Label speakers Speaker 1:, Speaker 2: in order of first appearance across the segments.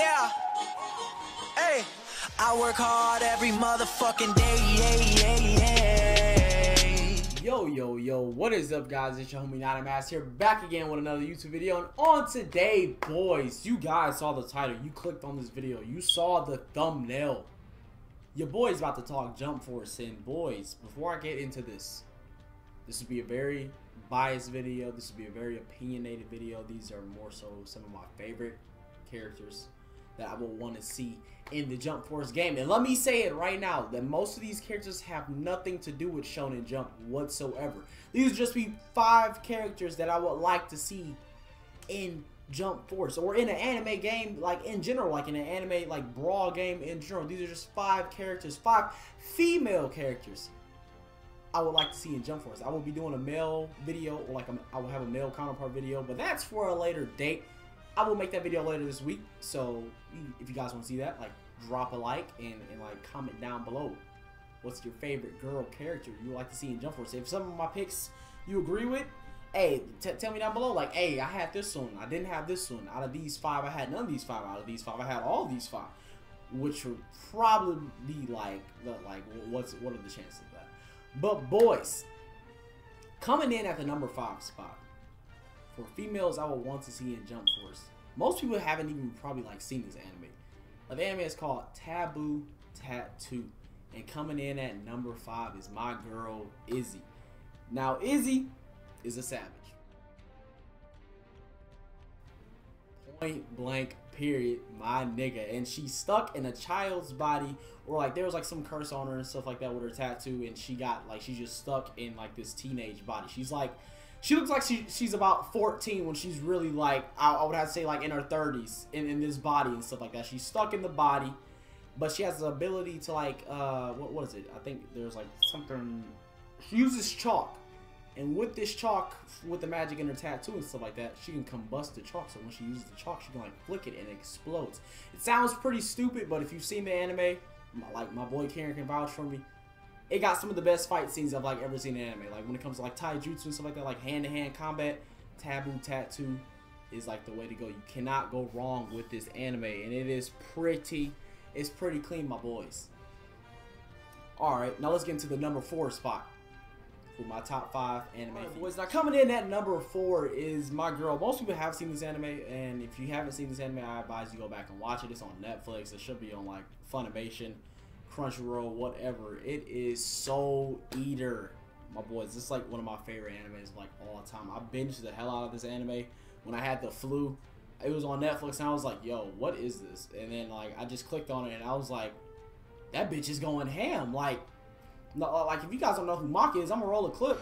Speaker 1: Yeah. Hey. I work hard every motherfucking day. Yeah, yeah, yeah.
Speaker 2: Yo, yo, yo, what is up, guys? It's your homie Night iMaster here, back again with another YouTube video. And on today, boys, you guys saw the title. You clicked on this video. You saw the thumbnail. Your boy's about to talk Jump Force. And, boys, before I get into this, this will be a very biased video. This will be a very opinionated video. These are more so some of my favorite characters that I will want to see in the Jump Force game. And let me say it right now that most of these characters have nothing to do with Shonen Jump whatsoever. These would just be five characters that I would like to see in Jump Force or in an anime game, like in general, like in an anime like brawl game in general. These are just five characters, five female characters. I would like to see in Jump Force. I will be doing a male video, or like a, I will have a male counterpart video, but that's for a later date. I will make that video later this week. So if you guys want to see that, like drop a like and, and like comment down below. What's your favorite girl character you like to see in Jump Force? If some of my picks you agree with, hey, tell me down below. Like, hey, I had this one. I didn't have this one. Out of these five, I had none of these five. Out of these five, I had all these five. Which would probably be like, like, what's what are the chances of that? But boys, coming in at the number five spot for females, I would want to see in Jump Force. Most people haven't even probably like seen this anime. The anime is called Taboo Tattoo. And coming in at number five is my girl Izzy. Now Izzy is a savage. Point blank period, my nigga. And she's stuck in a child's body, or like there was like some curse on her and stuff like that with her tattoo, and she got like she's just stuck in like this teenage body. She's like she looks like she she's about 14 when she's really like I, I would have to say like in her 30s in, in this body and stuff like that. She's stuck in the body, but she has the ability to like uh what, was it? I think there's like something she uses chalk. And with this chalk, with the magic in her tattoo and stuff like that, she can combust the chalk. So when she uses the chalk, she can like flick it and it explodes. It sounds pretty stupid, but if you've seen the anime, like my boy Karen can vouch for me, it got some of the best fight scenes I've like ever seen in anime. Like when it comes to like taijutsu and stuff like that, like hand to hand combat, taboo tattoo is like the way to go. You cannot go wrong with this anime, and it is pretty, it's pretty clean, my boys. All right, now let's get into the number four spot for my top five anime right, boys. Now coming in at number four is my girl. Most people have seen this anime, and if you haven't seen this anime, I advise you go back and watch it. It's on Netflix. It should be on like Funimation. Crunchyroll, whatever. It is Soul Eater, my boys. Is like one of my favorite animes of like all time. I binged the hell out of this anime when I had the flu. It was on Netflix and I was like, yo, what is this? And then like I just clicked on it and I was like, that bitch is going ham. Like, no, like if you guys don't know who Maka is, I'm gonna roll a clip.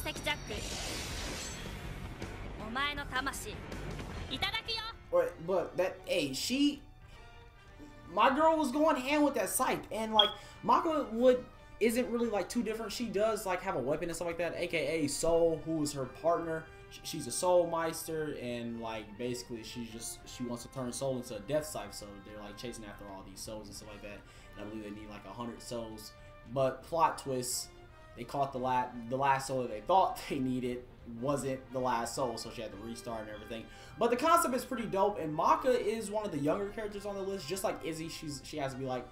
Speaker 2: 石ジャックお前の魂いただくよ But, that, hey, she, my girl was going hand with that scythe, and like, Maka would, isn't really like too different. She does like have a weapon and stuff like that, aka Soul, who is her partner. She's a soul meister, and like basically, she's just she wants to turn soul into a death scythe, so they're like chasing after all these souls and stuff like that. And I believe they need like a hundred souls, but plot twists they caught the last the last soul they thought they needed wasn't the last soul, so she had to restart and everything. But the concept is pretty dope, and Maka is one of the younger characters on the list, just like Izzy. She's she has to be like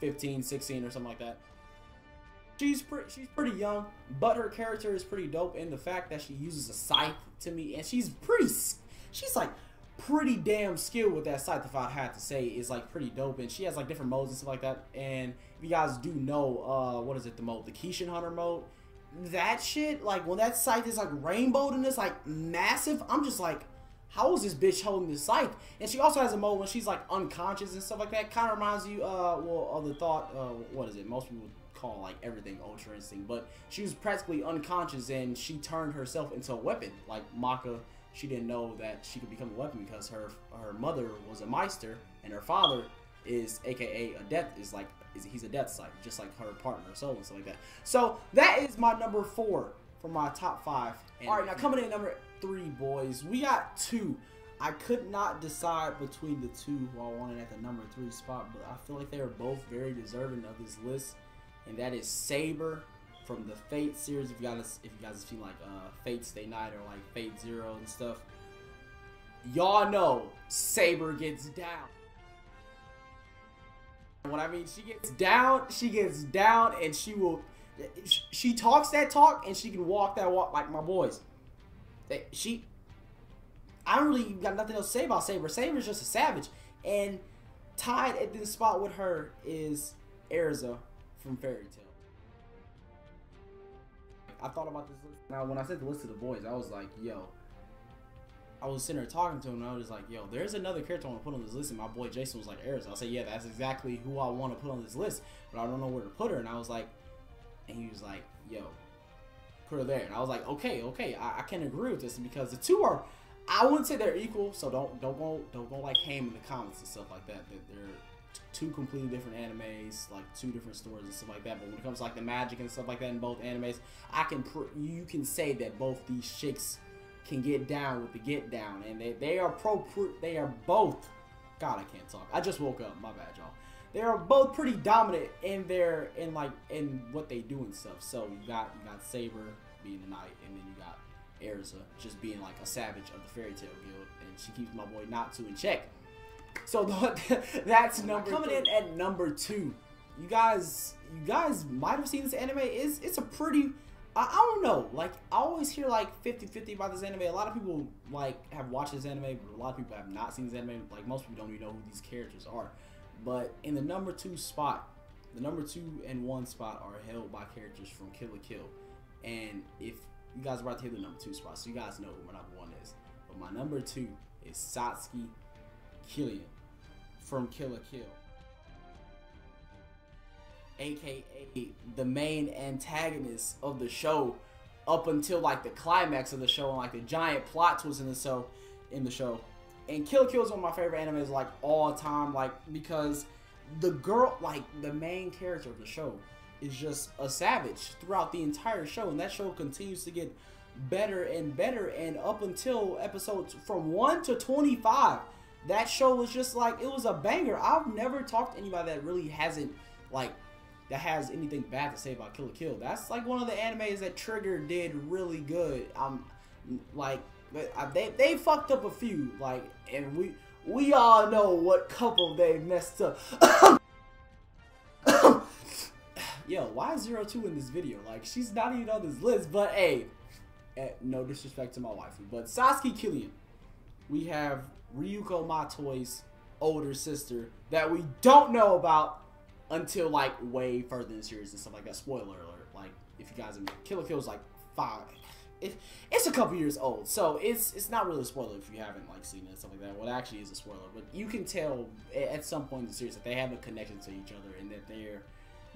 Speaker 2: 15, 16 or something like that. She's pretty she's pretty young, but her character is pretty dope in the fact that she uses a scythe to me, and she's pretty she's like pretty damn skilled with that scythe if I had to say is like pretty dope. And she has like different modes and stuff like that. And if you guys do know uh what is it the mode the Kishin Hunter mode that shit like when that scythe is like rainbowed and it's like massive I'm just like how is this bitch holding this scythe? And she also has a mode when she's like unconscious and stuff like that. Kind of reminds you uh well of the thought uh what is it? Most people call like everything ultra instinct. But she was practically unconscious and she turned herself into a weapon like Maka she didn't know that she could become a weapon because her her mother was a Meister and her father is AKA a death is like is he's a death scythe just like her partner so and stuff like that. So that is my number four for my top five. And All right, now coming in number three, boys, we got two. I could not decide between the two who I wanted at the number three spot, but I feel like they are both very deserving of this list, and that is Saber from the Fate series. If you guys if you guys have seen like uh, Fate Stay Night or like Fate Zero and stuff, y'all know Saber gets down. What I mean, she gets down, she gets down, and she will. She talks that talk, and she can walk that walk like my boys. She, I don't really got nothing else to say about Saber. Saber's just a savage, and tied at this spot with her is Erza from Fairy Tail. I thought about this list. Now, when I said the list of the boys, I was like, yo. I was sitting there talking to him, and I was like, yo, there's another character I want to put on this list. And my boy Jason was like, Erza. I said, yeah, that's exactly who I want to put on this list, but I don't know where to put her. And I was like, and he was like, yo, put her there. And I was like, okay, okay, I, I can agree with this because the two are, I wouldn't say they're equal. So don't don't go don't go like ham in the comments and stuff like that. That they're two completely different animes, like two different stories and stuff like that. But when it comes to like the magic and stuff like that in both animes, I can you can say that both these chicks can get down with the get down, and they they are pro they are both. God, I can't talk. I just woke up. My bad, y'all. They are both pretty dominant in their in like in what they do and stuff. So you got you got Saber being a knight, and then you got Erza just being like a savage of the Fairy Tail Guild, and she keeps my boy Natsu in check. So the, that's number coming in at number two. You guys, you guys might have seen this anime. It's it's a pretty. I, I don't know. Like I always hear like 50-50 about this anime. A lot of people like have watched this anime, but a lot of people have not seen this anime. Like most people don't even know who these characters are. But in the number two spot, the number two and one spot are held by characters from Kill la Kill. And if you guys are about to hit the number two spot, so you guys know who my number one is. But my number two is Satsuki Kiryuin from Kill la Kill. AKA the main antagonist of the show up until like the climax of the show and like the giant plot twist in the show in the show. And Kill la Kill is one of my favorite animes like all time, like because the girl like the main character of the show is just a savage throughout the entire show and that show continues to get better and better and up until episodes from 1 to 25 that show was just like it was a banger. I've never talked to anybody that really hasn't like that has anything bad to say about Kill la Kill. That's like one of the animes that Trigger did really good. I'm like they they fucked up a few like and we we all know what couple they messed up. Yo, why is Zero Two in this video? Like she's not even on this list, but hey, eh, no disrespect to my wife, but Satsuki Kiryuin, we have Ryuko Matoi's older sister that we don't know about until like way further in the series and stuff like that. Spoiler alert! Like if you guys, Kill la Kill is like five. It, it's a couple years old, so it's it's not really a spoiler if you haven't like seen it and stuff like that. Well, it actually is a spoiler, but you can tell at some point in the series that they have a connection to each other and that they're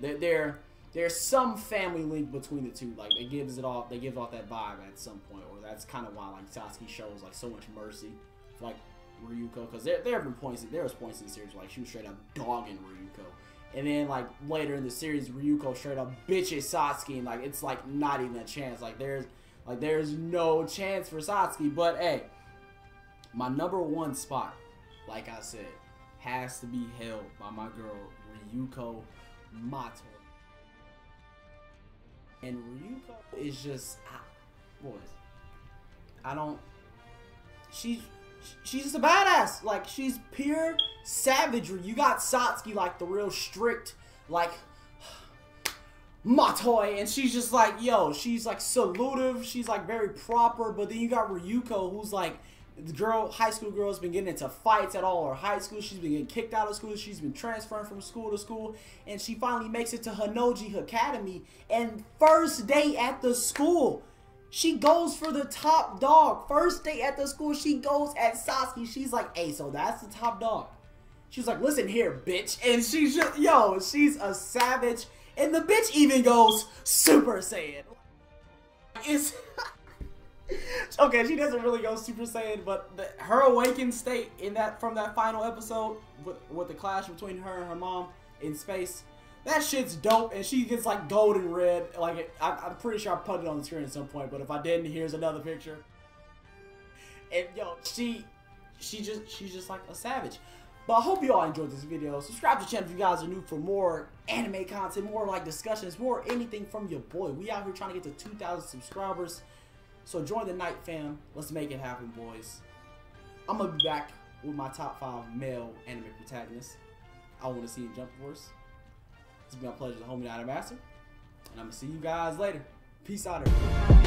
Speaker 2: they're, they're there's some family link between the two. Like it gives it off, they give off that vibe at some point, or that's kind of why like Satsuki shows like so much mercy, like Ryuko because there, there have been points there was points in the series where, like she was straight up dogging Ryuko. And then like later in the series, Ryuko straight up bitches Satsuki and like it's like not even a chance. Like there's like there's no chance for Satsuki. But hey, my number one spot, like I said, has to be held by my girl Ryuko Matoi. And Ryuko is just, I, boys, I don't. She's she's just a badass. Like she's pure savagery. You got Satsuki like the real strict like Matoi, and she's just like, yo, she's like salutive, she's like very proper, but then you got Ryuko who's like the girl, high school girl has been getting into fights at all her high school. She's been getting kicked out of school. She's been transferring from school to school. And she finally makes it to Honnouji Academy. And first day at the school, she goes for the top dog. First day at the school, she goes at Satsuki. She's like, hey, so that's the top dog. She's like, listen here, bitch. And she's just, yo, she's a savage. And the bitch even goes Super Saiyan. It's... okay, she doesn't really go Super Saiyan, but the, her awakened state in that from that final episode with, with the clash between her and her mom in space that shit's dope, and she gets like golden red. Like I, am pretty sure I put it on the screen at some point, but if I didn't, here's another picture. And yo, she, she just, she's just like a savage. But I hope you all enjoyed this video. Subscribe to the channel if you guys are new for more anime content, more like discussions, more anything from your boy. We out here trying to get to 2,000 subscribers. So join the night fam. Let's make it happen, boys. I'm to be back with my top five male anime protagonists. I want to see you Jump Force. It's been my pleasure me down, Master. And I'm to see you guys later. Peace out, everybody.